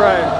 Ukraine.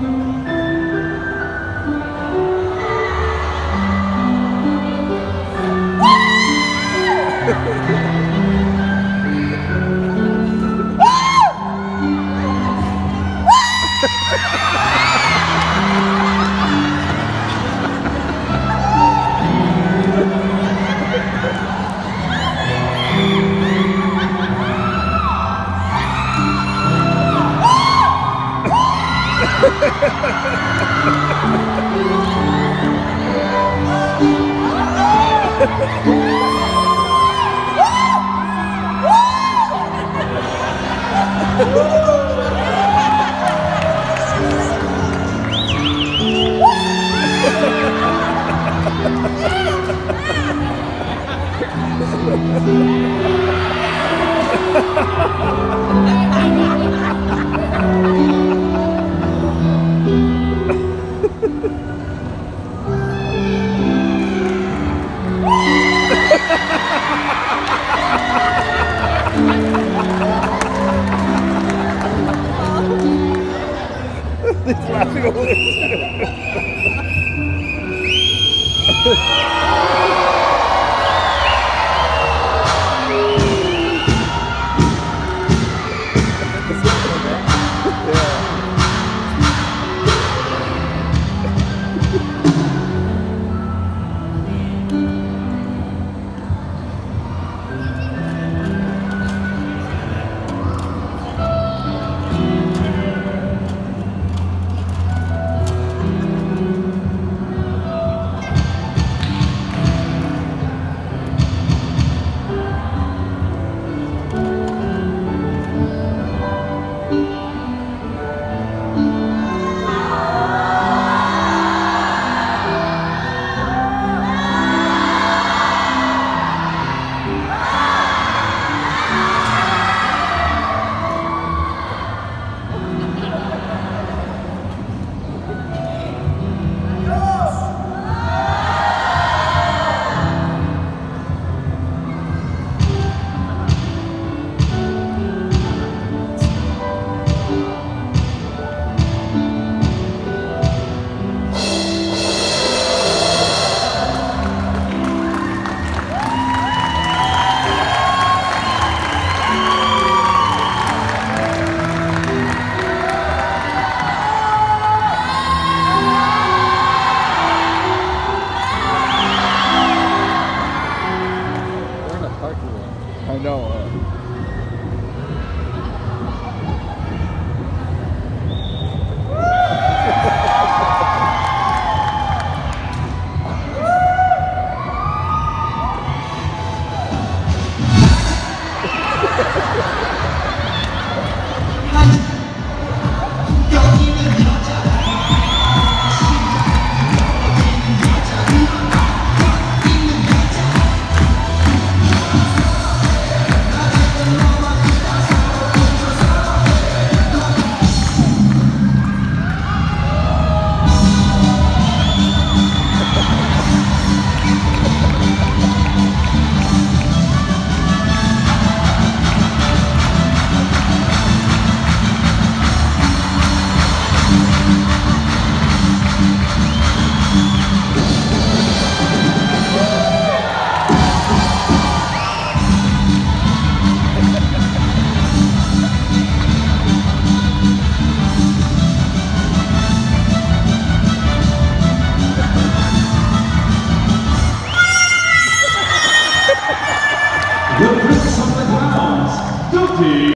Mm-hmm. He's laughing laughing.